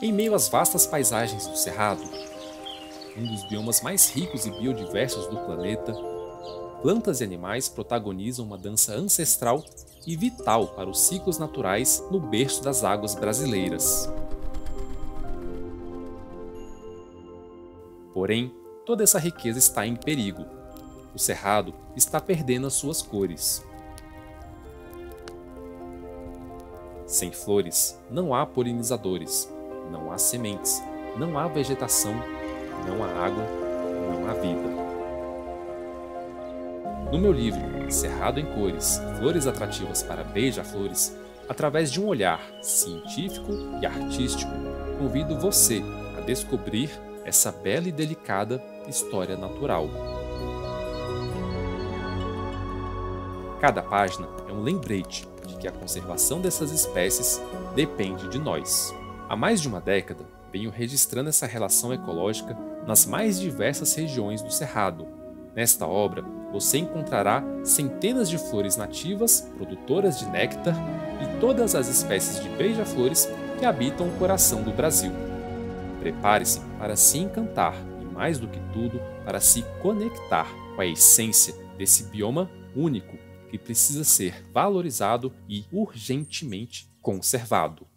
Em meio às vastas paisagens do Cerrado, um dos biomas mais ricos e biodiversos do planeta, plantas e animais protagonizam uma dança ancestral e vital para os ciclos naturais no berço das águas brasileiras. Porém, toda essa riqueza está em perigo. O cerrado está perdendo as suas cores. Sem flores, não há polinizadores, não há sementes, não há vegetação, não há água, não há vida. No meu livro Cerrado em Cores Flores Atrativas para Beija-Flores, através de um olhar científico e artístico, convido você a descobrir essa bela e delicada história natural. Cada página é um lembrete de que a conservação dessas espécies depende de nós. Há mais de uma década, venho registrando essa relação ecológica nas mais diversas regiões do Cerrado. Nesta obra, você encontrará centenas de flores nativas, produtoras de néctar e todas as espécies de beija-flores que habitam o coração do Brasil. Prepare-se para se encantar e, mais do que tudo, para se conectar com a essência desse bioma único que precisa ser valorizado e urgentemente conservado.